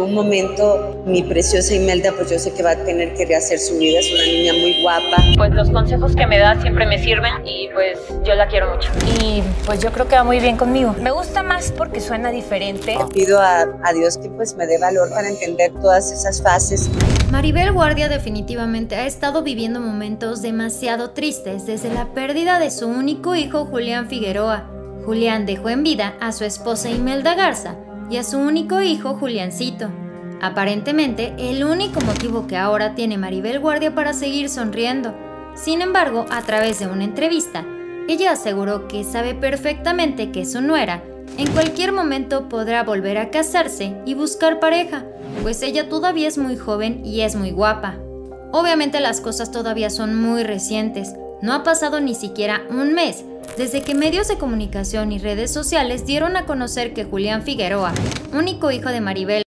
algún momento mi preciosa Imelda, pues yo sé que va a tener que rehacer su vida, es una niña muy guapa. Pues los consejos que me da siempre me sirven y pues yo la quiero mucho. Y pues yo creo que va muy bien conmigo. Me gusta más porque suena diferente. Pido a, a Dios que pues me dé valor para entender todas esas fases. Maribel Guardia definitivamente ha estado viviendo momentos demasiado tristes desde la pérdida de su único hijo Julián Figueroa. Julián dejó en vida a su esposa Imelda Garza y a su único hijo Juliancito. Aparentemente, el único motivo que ahora tiene Maribel Guardia para seguir sonriendo. Sin embargo, a través de una entrevista, ella aseguró que sabe perfectamente que su nuera en cualquier momento podrá volver a casarse y buscar pareja, pues ella todavía es muy joven y es muy guapa. Obviamente las cosas todavía son muy recientes, no ha pasado ni siquiera un mes desde que medios de comunicación y redes sociales dieron a conocer que Julián Figueroa, único hijo de Maribel,